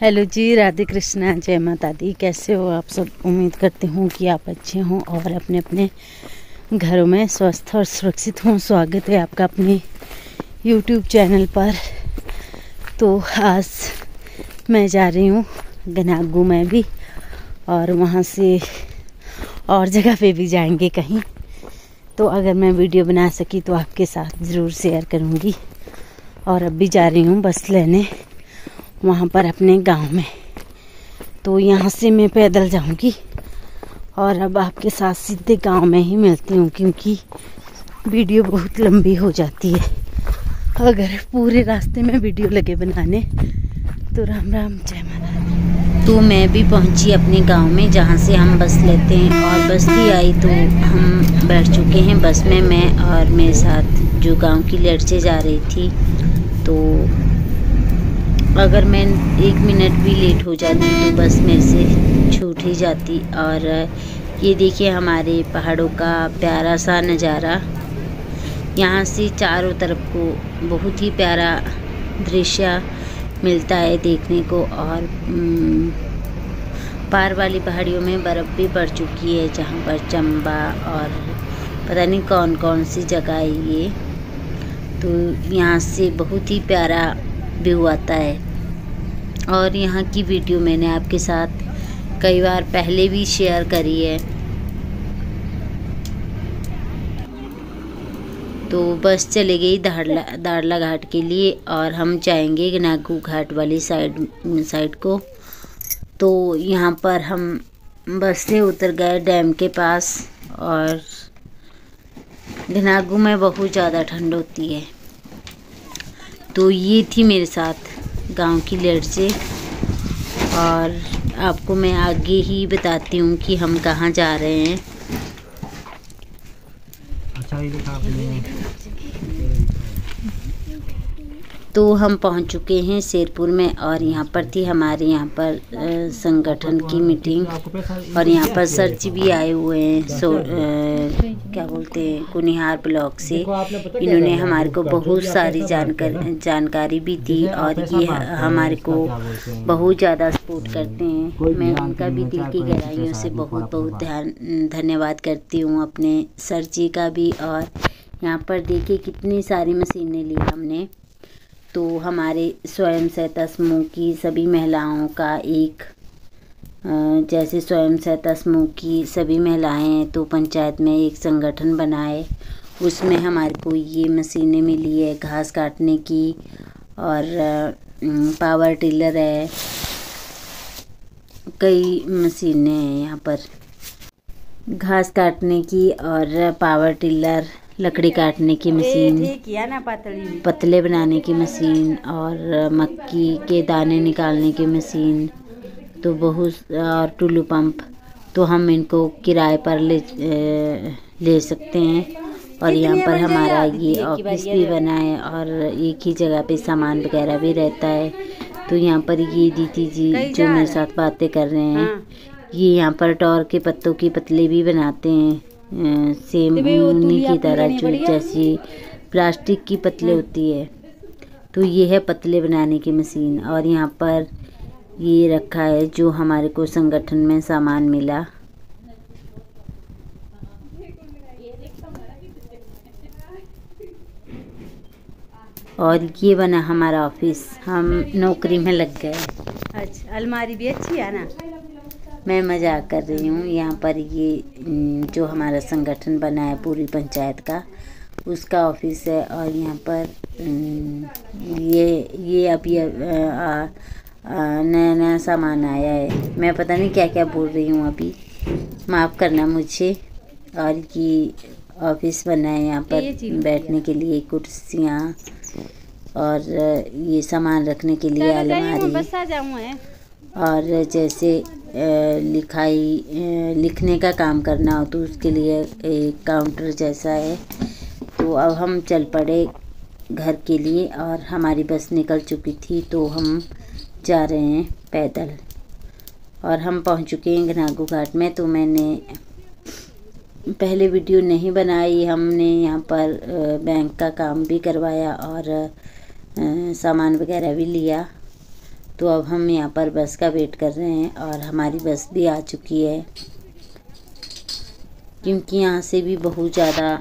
Hello जी, राधे कृष्णा, जय माता दी। कैसे हो आप सब? उम्मीद करते हूँ कि आप अच्छे हों और अपने अपने घरों में स्वस्थ और सुरक्षित हों। स्वागत है आपका अपने यूट्यूब चैनल पर। तो आज मैं जा रही हूँ गनागू में भी और वहाँ से और जगह पे भी जाएँगे कहीं। तो अगर मैं वीडियो बना सकी तो आपके साथ ज़रूर शेयर करूँगी। और अब भी जा रही हूँ बस लेने। वहाँ पर अपने गाँव में। तो यहाँ से मैं पैदल जाऊँगी और अब आपके साथ सीधे गाँव में ही मिलती हूँ क्योंकि वीडियो बहुत लंबी हो जाती है। अगर पूरे रास्ते में वीडियो लगे बनाने तो राम राम, जय माता तो मैं भी पहुँची अपने गाँव में, जहाँ से हम बस लेते हैं। और बस भी आई तो हम बैठ चुके हैं बस में, मैं और मेरे साथ, जो गाँव की लड़के जा रही थी। तो अगर मैं एक मिनट भी लेट हो जाती तो बस मेरे से छूट ही जाती। और ये देखिए हमारे पहाड़ों का प्यारा सा नज़ारा। यहाँ से चारों तरफ़ को बहुत ही प्यारा दृश्य मिलता है देखने को। और पार वाली पहाड़ियों में बर्फ़ भी पड़ चुकी है, जहाँ पर चंबा और पता नहीं कौन कौन सी जगह है ये। तो यहाँ से बहुत ही प्यारा व्यू आता है। और यहाँ की वीडियो मैंने आपके साथ कई बार पहले भी शेयर करी है। तो बस चले गई दाड़ला दाड़ला घाट के लिए और हम जाएँगे नागू घाट वाली साइड साइड को। तो यहाँ पर हम बस से उतर गए डैम के पास और घनागू में बहुत ज़्यादा ठंड होती है। तो ये थी मेरे साथ गाँव की लड़से। और आपको मैं आगे ही बताती हूँ कि हम कहाँ जा रहे हैं। अच्छा तो हम पहुँच चुके हैं शेरपुर में और यहाँ पर थी हमारे यहाँ पर संगठन की मीटिंग। और यहाँ पर सर जी भी आए हुए हैं सो आ, क्या बोलते हैं कुनिहार ब्लॉक से। इन्होंने हमारे को बहुत सारी जानकारी जानकारी भी दी और ये हमारे को बहुत ज़्यादा सपोर्ट करते हैं। मैं उनका भी दिल की गहराइयों से बहुत बहुत ध्यान धन्यवाद करती हूँ अपने सर जी का भी। और यहाँ पर देखिए कितनी सारी मशीनें ली हमने। तो हमारे स्वयं सहायता समूह की सभी महिलाओं का एक जैसे स्वयं सहायता समूह की सभी महिलाएँ तो पंचायत में एक संगठन बनाए, उसमें हमारे को ये मशीनें मिली है, घास काटने की और पावर टिलर है, कई मशीनें हैं यहाँ पर। घास काटने की और पावर टिलर लकड़ी काटने की मशीन पतले बनाने की मशीन और मक्की के दाने निकालने की मशीन तो बहुत और टुल्लू पंप तो हम इनको किराए पर ले ले सकते हैं। और यहाँ पर हमारा ये ऑफ़िस भी बना है और एक ही जगह पे सामान वगैरह भी रहता है। तो यहाँ पर ये दीदी जी जो मेरे साथ बातें कर रहे हैं हाँ। ये यहाँ पर टॉर के पत्तों की पतले भी बनाते हैं। सेम ऊनी की तरह जो जैसी प्लास्टिक की पतले होती है। तो ये है पतले बनाने की मशीन और यहाँ पर ये रखा है जो हमारे को संगठन में सामान मिला। और ये बना हमारा ऑफ़िस। हम नौकरी में लग गए। अच्छा अलमारी भी अच्छी है ना? मैं मज़ाक कर रही हूँ। यहाँ पर ये जो हमारा संगठन बना है पूरी पंचायत का उसका ऑफ़िस है और यहाँ पर ये ये अभी नया नया सामान आया है। मैं पता नहीं क्या क्या बोल रही हूँ अभी। माफ़ करना मुझे। और ये ऑफ़िस बना है यहाँ पर बैठने के लिए कुर्सियाँ और ये सामान रखने के लिए अलमारी। और जैसे लिखाई लिखने का काम करना हो तो उसके लिए एक काउंटर जैसा है। तो अब हम चल पड़े घर के लिए और हमारी बस निकल चुकी थी तो हम जा रहे हैं पैदल। और हम पहुँच चुके हैं घनागू घाट में तो मैंने पहले वीडियो नहीं बनाई। हमने यहाँ पर बैंक का काम भी करवाया और सामान वगैरह भी लिया। तो अब हम यहाँ पर बस का वेट कर रहे हैं और हमारी बस भी आ चुकी है। क्योंकि यहाँ से भी बहुत ज़्यादा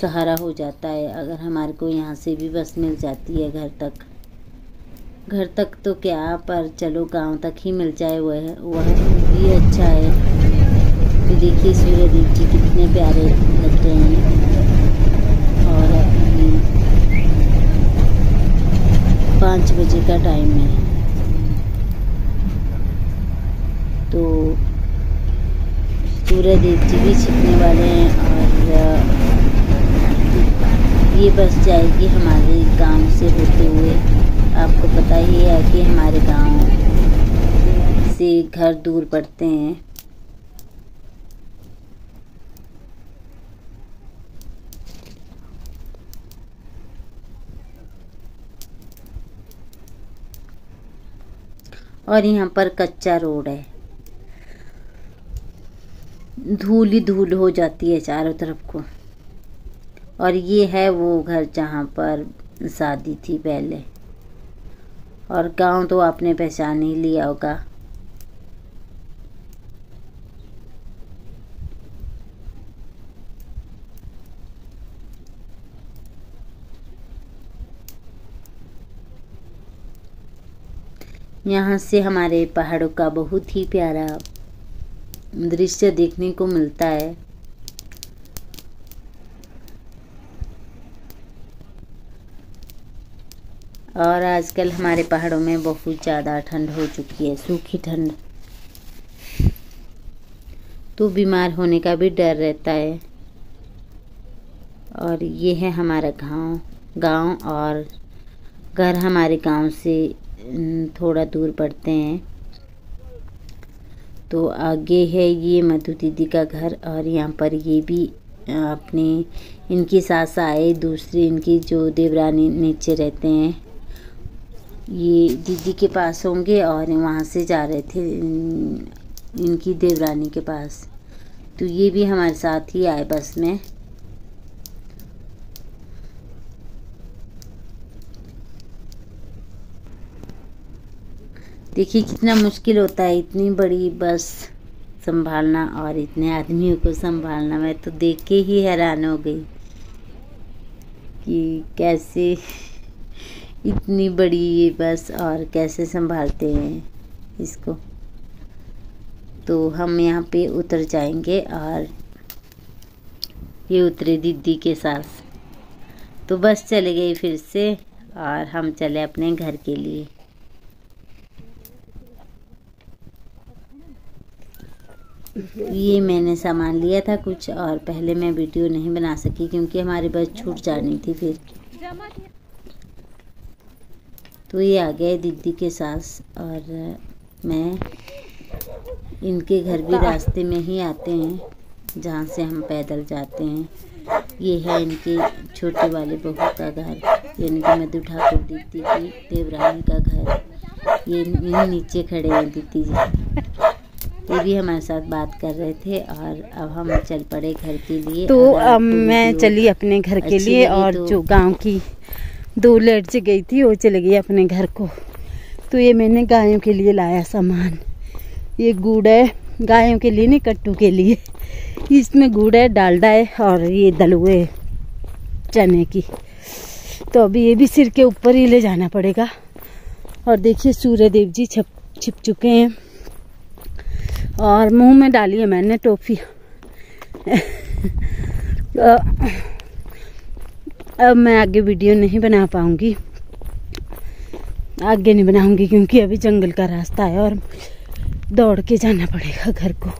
सहारा हो जाता है। अगर हमारे को यहाँ से भी बस मिल जाती है घर तक। घर तक तो क्या, पर चलो गाँव तक ही मिल जाए वह वह भी अच्छा है। तो देखिए सूर्य देव जी कितने प्यारे लग रहे हैं। और पाँच बजे का टाइम है। तो सूर्य देव जी भी छिपने वाले हैं और ये बस जाएगी हमारे गाँव से होते हुए। आपको पता ही है कि हमारे गाँव से घर दूर पड़ते हैं। और यहाँ पर कच्चा रोड है। धूल ही धूल हो जाती है चारों तरफ़ को। और ये है वो घर जहाँ पर शादी थी पहले। और गाँव तो आपने पहचान ही लिया होगा। यहाँ से हमारे पहाड़ों का बहुत ही प्यारा दृश्य देखने को मिलता है। और आजकल हमारे पहाड़ों में बहुत ज़्यादा ठंड हो चुकी है, सूखी ठंड। तो बीमार होने का भी डर रहता है। और ये है हमारा गाँव गाँव और घर हमारे गाँव से थोड़ा दूर पड़ते हैं। तो आगे है ये मधु दीदी का घर और यहाँ पर ये भी अपने इनकी सास आए दूसरी इनकी जो देवरानी नीचे रहते हैं। ये दीदी के पास होंगे और वहाँ से जा रहे थे, इनकी देवरानी के पास। तो ये भी हमारे साथ ही आए बस में। देखिए कितना मुश्किल होता है इतनी बड़ी बस संभालना और इतने आदमियों को संभालना। मैं तो देख के ही हैरान हो गई कि कैसे इतनी बड़ी ये बस और कैसे संभालते हैं इसको। तो हम यहाँ पे उतर जाएँगे और ये उतरे दीदी के साथ। तो बस चले गई फिर से और हम चले अपने घर के लिए। ये मैंने सामान लिया था कुछ और पहले मैं वीडियो नहीं बना सकी क्योंकि हमारी बस छूट जानी थी फिर। तो ये आ गए दीदी के सास और मैं इनके घर भी रास्ते में ही आते हैं, जहाँ से हम पैदल जाते हैं। ये है इनके छोटे वाले बहू का घर, यानी कि मधु ठाकुर दीदी की देवरानी का घर। ये नीचे खड़े हैं दीदी जी। ये भी हमारे साथ बात कर रहे थे और अब हम चल पड़े घर के लिए। तो अब मैं चली अपने घर के लिए और तो जो गाँव की दो से गई थी वो चले गई अपने घर को। तो ये मैंने गायों के लिए लाया सामान। ये गुड़ है गायों के लिए नहीं कट्टू के लिए। इसमें गुड़ है डालडा है और ये दलुए चने की। तो अभी ये भी सिर के ऊपर ही ले जाना पड़ेगा। और देखिए सूर्य देव जी छप छिप चुके हैं। और मुँह में डाली है मैंने टोफी। अब मैं आगे वीडियो नहीं बना पाऊँगी। आगे नहीं बनाऊँगी क्योंकि अभी जंगल का रास्ता है और दौड़ के जाना पड़ेगा घर को।